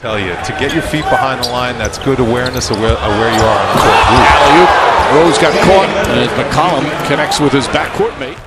Tell you, to get your feet behind the line, that's good awareness of where, of where you are Rose got caught and McCollum connects with his backcourt mate.